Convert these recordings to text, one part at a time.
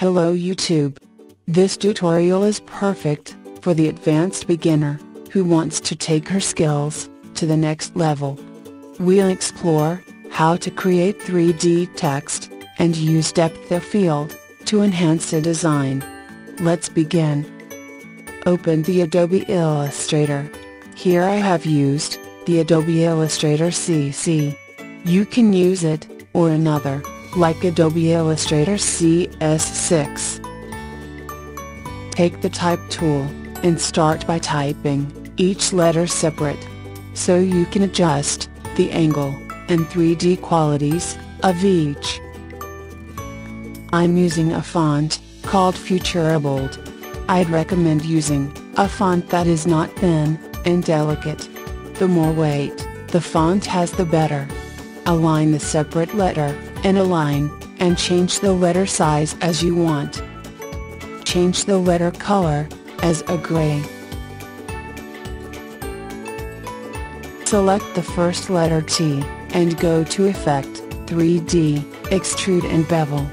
Hello YouTube. This tutorial is perfect for the advanced beginner who wants to take her skills to the next level. We'll explore how to create 3D text and use depth of field to enhance a design. Let's begin. Open the Adobe Illustrator. Here I have used the Adobe Illustrator CC. You can use it or another like Adobe Illustrator CS6. Take the Type tool, and start by typing each letter separate, so you can adjust the angle and 3D qualities of each. I'm using a font called Futura Bold. I'd recommend using a font that is not thin and delicate. The more weight the font has the better. Align the separate letter in a line, and change the letter size as you want. Change the letter color, as a gray. Select the first letter T, and go to Effect, 3D, Extrude and Bevel.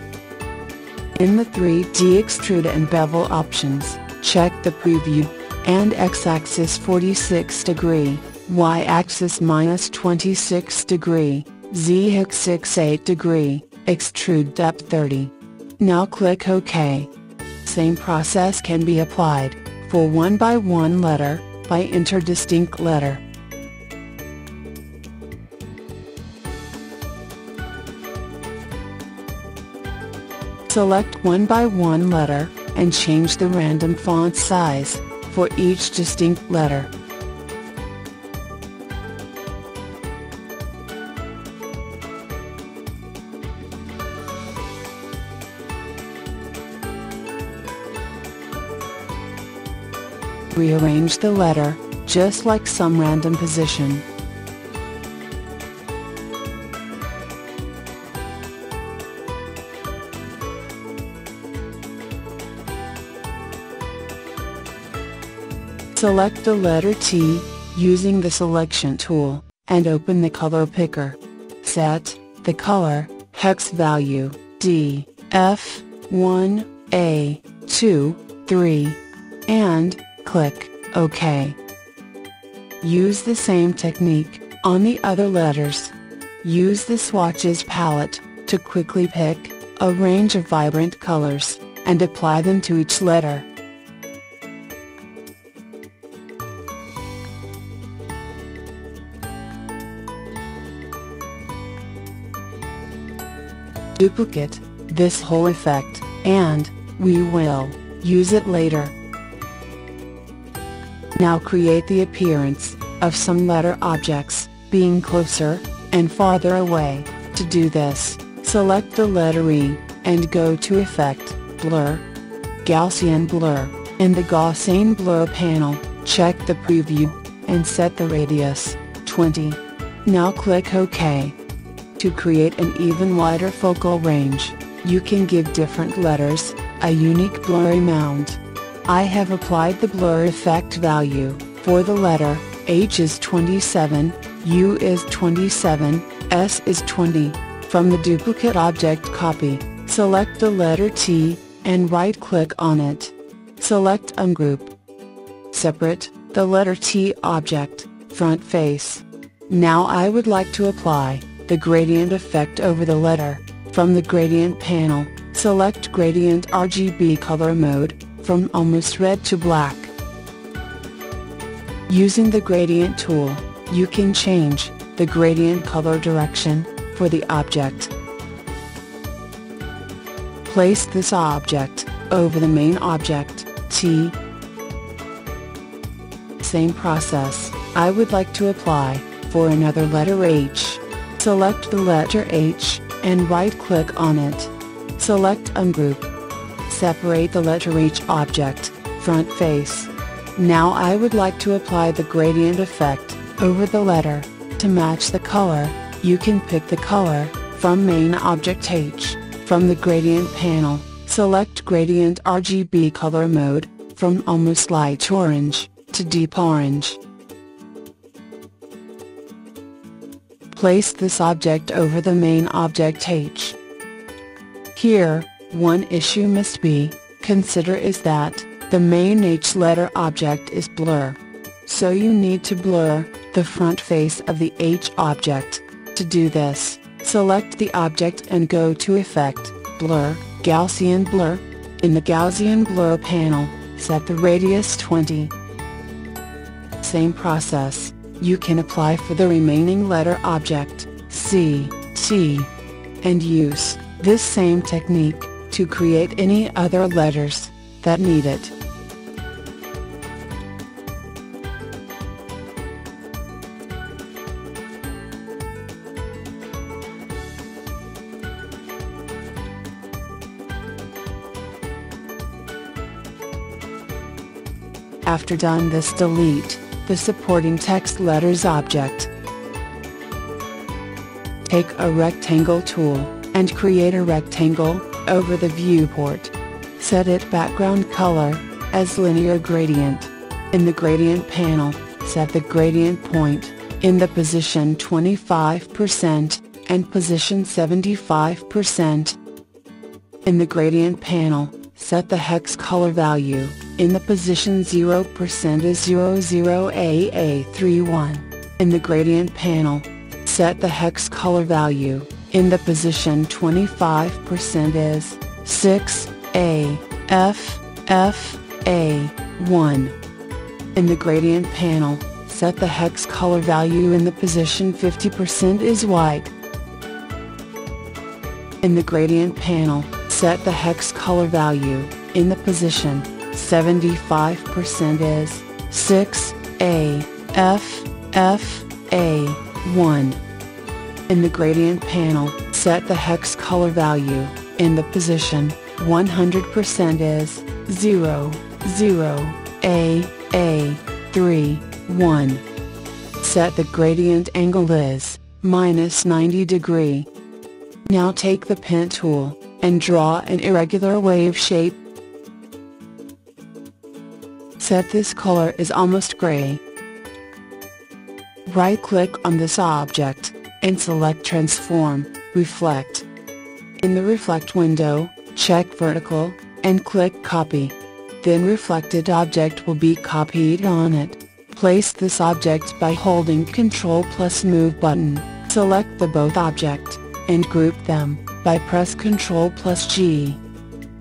In the 3D Extrude and Bevel options, check the Preview, and X-axis 46 degree, Y-axis minus 26 degree, Z-axis 8 degree, extrude depth 30. Now click OK. Same process can be applied, for one by one letter, by enter distinct letter. Select one by one letter, and change the random font size, for each distinct letter. Rearrange the letter, just like some random position. Select the letter T, using the selection tool, and open the color picker. Set, the color, hex value, D, F, 1, A, 2, 3, and, Click OK. Use the same technique on the other letters. Use the swatches palette to quickly pick a range of vibrant colors and apply them to each letter. Duplicate this whole effect, and we will use it later. Now create the appearance of some letter objects, being closer and farther away. To do this, select the letter E, and go to Effect, Blur, Gaussian Blur. In the Gaussian Blur panel, check the preview, and set the radius, 20. Now click OK. To create an even wider focal range, you can give different letters, a unique blurry amount. I have applied the blur effect value, for the letter, H is 27, U is 27, S is 20. From the duplicate object copy, select the letter T, and right-click on it. Select Ungroup. Separate, the letter T object, front face. Now I would like to apply, the gradient effect over the letter. From the gradient panel, select Gradient RGB color mode, from almost red to black. Using the gradient tool, you can change the gradient color direction for the object. Place this object over the main object, T. Same process, I would like to apply for another letter H. Select the letter H, and right-click on it. Select Ungroup separate the letter H object, front face. Now I would like to apply the gradient effect, over the letter. To match the color, you can pick the color, from main object H. From the gradient panel, select gradient RGB color mode, from almost light orange, to deep orange. Place this object over the main object H. Here, One issue must be, consider is that, the main H letter object is blur. So you need to blur, the front face of the H object. To do this, select the object and go to Effect, Blur, Gaussian Blur. In the Gaussian Blur panel, set the radius 20. Same process, you can apply for the remaining letter object, C, T. And use, this same technique, to create any other letters, that need it. After done this delete, the supporting text letters object. Take a rectangle tool, and create a rectangle, over the viewport. Set it background color, as linear gradient. In the gradient panel, set the gradient point, in the position 25%, and position 75%. In the gradient panel, set the hex color value, in the position 0% is 00AA31. In the gradient panel, set the hex color value, in the position 25% is 6A, F, F, A, 1. In the gradient panel, set the hex color value in the position 50% is white. In the gradient panel, set the hex color value, in the position 75% is 6 A F F A 1. In the gradient panel, set the hex color value, in the position 100% is 0 0 A A 3 1. Set the gradient angle is minus 90 degree. Now take the pen tool, and draw an irregular wave shape Set this color is almost gray. Right-click on this object, and select Transform, Reflect. In the Reflect window, check Vertical, and click Copy. Then reflected object will be copied on it. Place this object by holding Ctrl plus Move button. Select the both object, and group them, by press Ctrl plus G.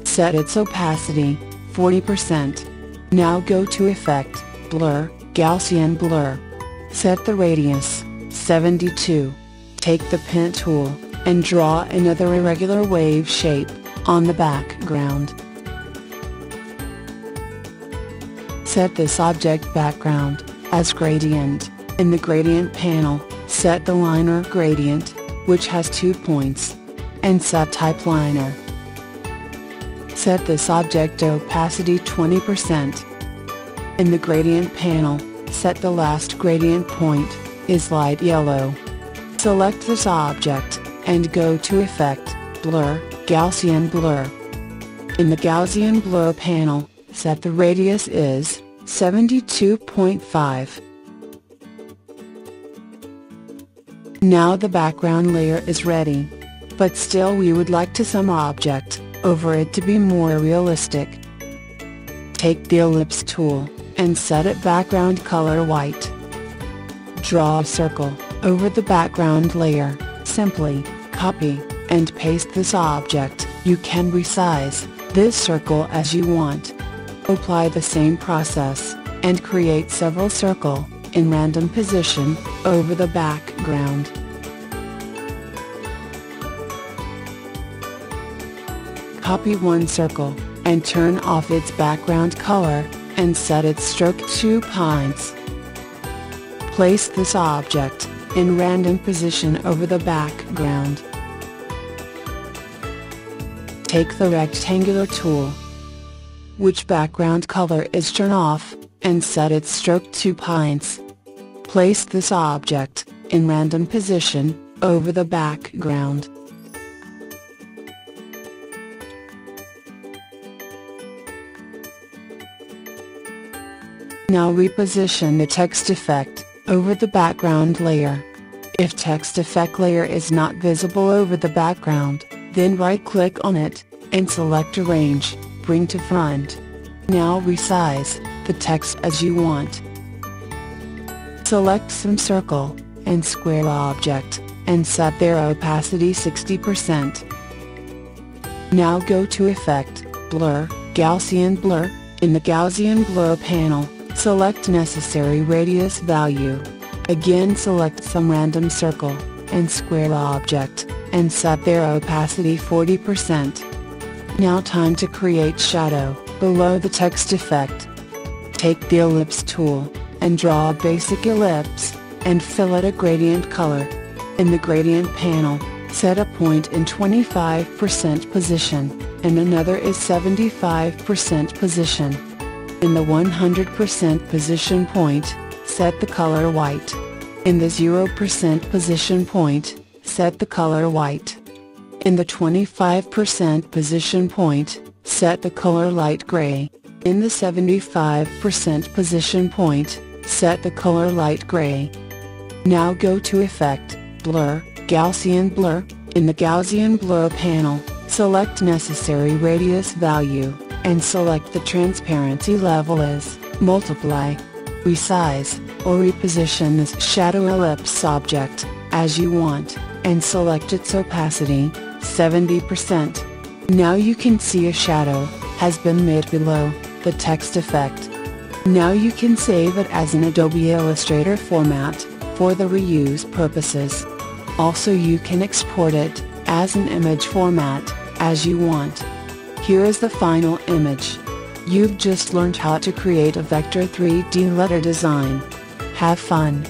Set its opacity, 40%. Now go to Effect, Blur, Gaussian Blur. Set the radius, 72. Take the pen tool, and draw another irregular wave shape, on the background. Set this object background, as gradient. In the gradient panel, set the liner gradient, which has two points. And set type liner. Set this object opacity 20%. In the gradient panel, set the last gradient point, is light yellow. Select this object, and go to Effect, Blur, Gaussian Blur. In the Gaussian Blur panel, set the radius is 72.5. Now the background layer is ready. But still we would like to some object over it to be more realistic. Take the ellipse tool, and set it background color white. Draw a circle, over the background layer, simply, copy, and paste this object. You can resize, this circle as you want. Apply the same process, and create several circle, in random position, over the background. Copy one circle, and turn off its background color, and set its stroke 2 points. Place this object, in random position over the background. Take the rectangular tool, which background color is turn off, and set its stroke to points. Place this object, in random position, over the background. Now reposition the text effect, over the background layer. If text effect layer is not visible over the background, then right click on it, and select Arrange, Bring to Front. Now resize the text as you want. Select some circle and square object, and set their opacity 60%. Now go to Effect, Blur, Gaussian Blur, in the Gaussian Blur panel, select necessary radius value. Again select some random circle, and square object, and set their opacity 40%. Now time to create shadow, below the text effect. Take the ellipse tool, and draw a basic ellipse, and fill it a gradient color. In the gradient panel, set a point in 25% position, and another is 75% position. In the 100% position point, set the color white. In the 0% position point, set the color white. In the 25% position point, set the color light gray. In the 75% position point, set the color light gray. Now go to Effect, Blur, Gaussian Blur, in the Gaussian Blur panel, select necessary radius value, and select the transparency level as, multiply, resize, or reposition this shadow ellipse object, as you want, and select its opacity, 70%. Now you can see a shadow, has been made below, the text effect. Now you can save it as an Adobe Illustrator format, for the reuse purposes. Also you can export it, as an image format, as you want. Here is the final image. You've just learned how to create a Vector 3D letter design. Have fun!